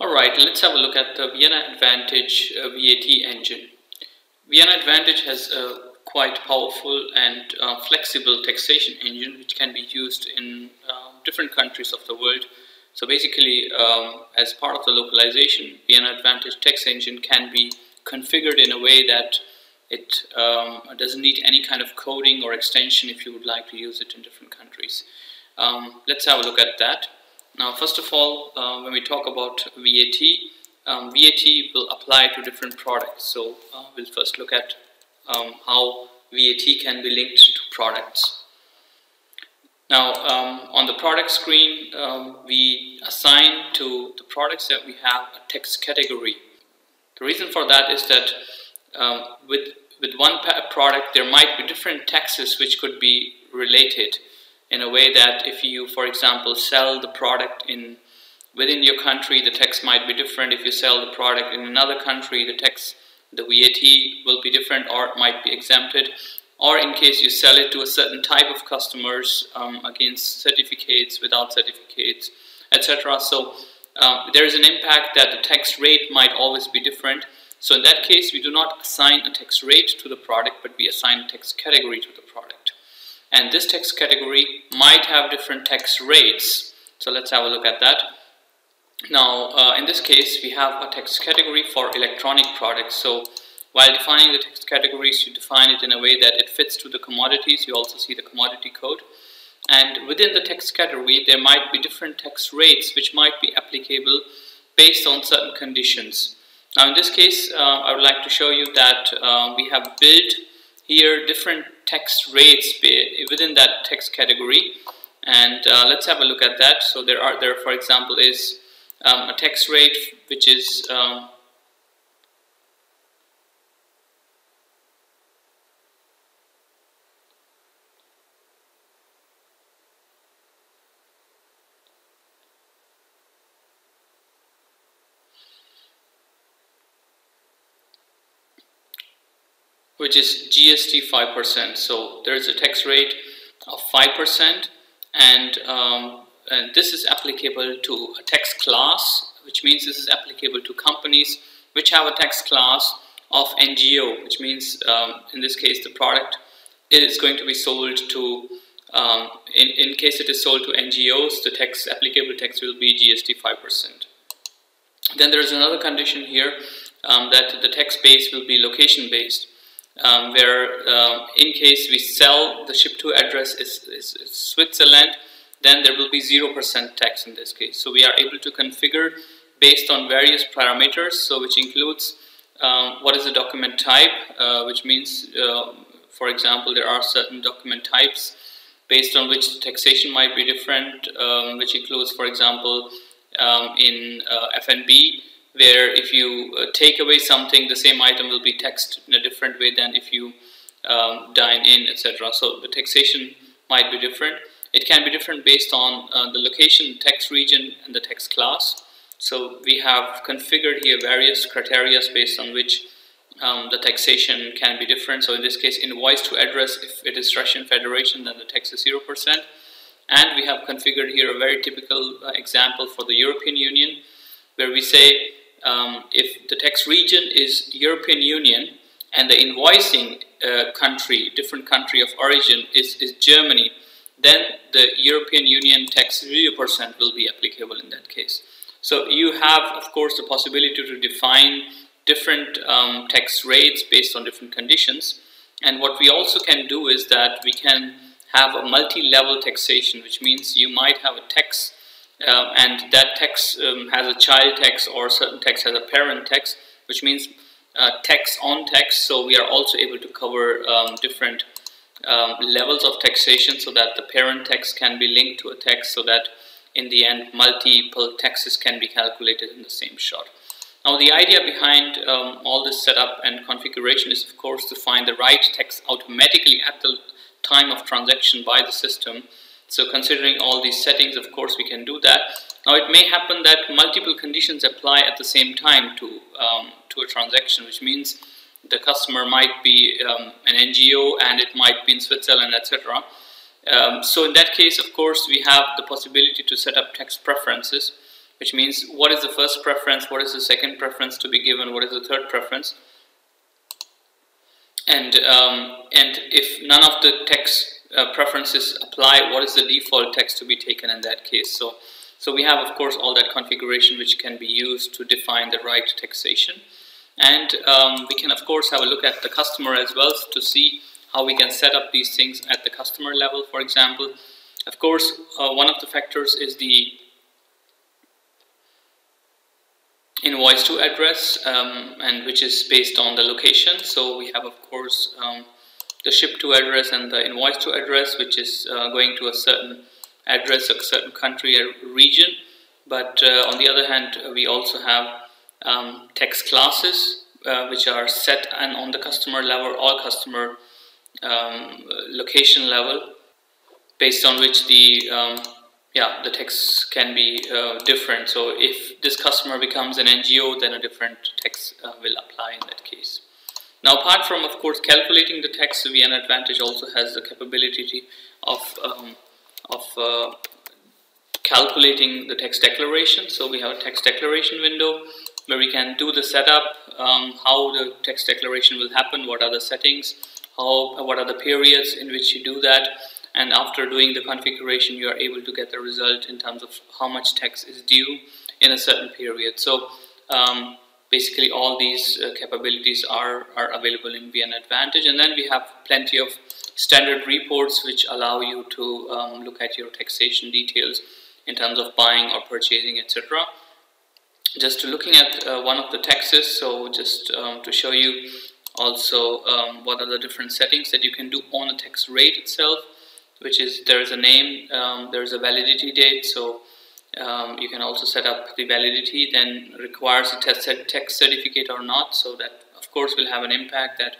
Alright, let's have a look at the Vienna Advantage uh, VAT engine. Vienna Advantage has a quite powerful and uh, flexible taxation engine which can be used in uh, different countries of the world. So basically, um, as part of the localization, Vienna Advantage tax engine can be configured in a way that it um, doesn't need any kind of coding or extension if you would like to use it in different countries. Um, let's have a look at that. Now, first of all, uh, when we talk about VAT, um, VAT will apply to different products. So uh, we'll first look at um, how VAT can be linked to products. Now, um, on the product screen, um, we assign to the products that we have a tax category. The reason for that is that um, with, with one product, there might be different taxes which could be related in a way that if you, for example, sell the product in within your country, the tax might be different. If you sell the product in another country, the tax, the VAT will be different or might be exempted. Or in case you sell it to a certain type of customers um, against certificates, without certificates, etc. So um, there is an impact that the tax rate might always be different. So in that case, we do not assign a tax rate to the product, but we assign a tax category to the and this tax category might have different tax rates. So let's have a look at that. Now uh, in this case we have a tax category for electronic products. So while defining the tax categories you define it in a way that it fits to the commodities. You also see the commodity code. And within the tax category there might be different tax rates which might be applicable based on certain conditions. Now in this case uh, I would like to show you that uh, we have built here different tax rates within that tax category. And uh, let's have a look at that. So there are there for example is um, a tax rate which is um, which is GST 5%. So there's a tax rate of 5% and, um, and this is applicable to a tax class, which means this is applicable to companies which have a tax class of NGO, which means um, in this case the product is going to be sold to, um, in, in case it is sold to NGOs, the tax applicable tax will be GST 5%. Then there is another condition here um, that the tax base will be location based um, where um, in case we sell the ship to address is, is, is Switzerland, then there will be 0% tax in this case. So we are able to configure based on various parameters, so which includes um, what is the document type, uh, which means, uh, for example, there are certain document types based on which taxation might be different, um, which includes, for example, um, in uh, FNB, where if you uh, take away something, the same item will be taxed in a different way than if you um, dine in, etc. So the taxation might be different. It can be different based on uh, the location, tax region, and the tax class. So we have configured here various criteria based on which um, the taxation can be different. So in this case, invoice to address, if it is Russian Federation, then the tax is 0%. And we have configured here a very typical uh, example for the European Union, where we say um, if the tax region is European Union and the invoicing uh, country, different country of origin is, is Germany, then the European Union tax 0% will be applicable in that case. So you have, of course, the possibility to define different um, tax rates based on different conditions. And what we also can do is that we can have a multi-level taxation, which means you might have a tax um, and that tax um, has a child tax or certain tax has a parent tax which means uh, tax on tax so we are also able to cover um, different um, levels of taxation so that the parent tax can be linked to a tax so that in the end multiple taxes can be calculated in the same shot. Now the idea behind um, all this setup and configuration is of course to find the right tax automatically at the time of transaction by the system so considering all these settings, of course, we can do that. Now it may happen that multiple conditions apply at the same time to, um, to a transaction, which means the customer might be um, an NGO and it might be in Switzerland, etc. Um, so in that case, of course, we have the possibility to set up tax preferences. which means what is the first preference, what is the second preference to be given, what is the third preference. And, um, and if none of the text uh, preferences apply, what is the default text to be taken in that case? So, so we have, of course, all that configuration which can be used to define the right taxation. And um, we can, of course, have a look at the customer as well to see how we can set up these things at the customer level, for example. Of course, uh, one of the factors is the invoice to address um, and which is based on the location so we have of course um, the ship to address and the invoice to address which is uh, going to a certain address a certain country or region but uh, on the other hand we also have um, tax classes uh, which are set and on the customer level or customer um, location level based on which the um, yeah, the tax can be uh, different. So if this customer becomes an NGO, then a different tax uh, will apply in that case. Now, apart from, of course, calculating the tax, Vienna Advantage also has the capability of, um, of uh, calculating the tax declaration. So we have a tax declaration window where we can do the setup, um, how the tax declaration will happen, what are the settings, how, what are the periods in which you do that, and after doing the configuration you are able to get the result in terms of how much tax is due in a certain period so um, basically all these uh, capabilities are, are available in Vienna Advantage. And then we have plenty of standard reports which allow you to um, look at your taxation details in terms of buying or purchasing etc just looking at uh, one of the taxes so just um, to show you also um, what are the different settings that you can do on a tax rate itself which is there is a name, um, there is a validity date, so um, you can also set up the validity, then requires a test tax certificate or not, so that of course will have an impact that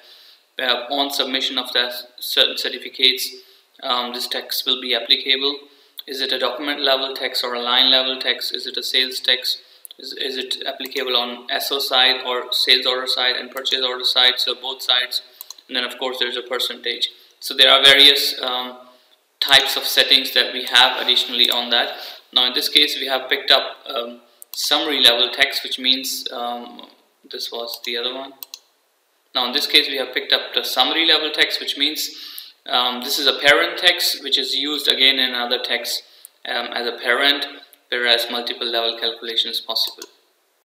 uh, on submission of that certain certificates, um, this tax will be applicable. Is it a document level tax or a line level tax? Is it a sales tax? Is, is it applicable on SO side or sales order side and purchase order side? So both sides. And then of course there's a percentage. So there are various um, types of settings that we have additionally on that. Now in this case we have picked up um, summary level text which means um, this was the other one. Now in this case we have picked up the summary level text which means um, this is a parent text which is used again in another text um, as a parent whereas multiple level calculation is possible.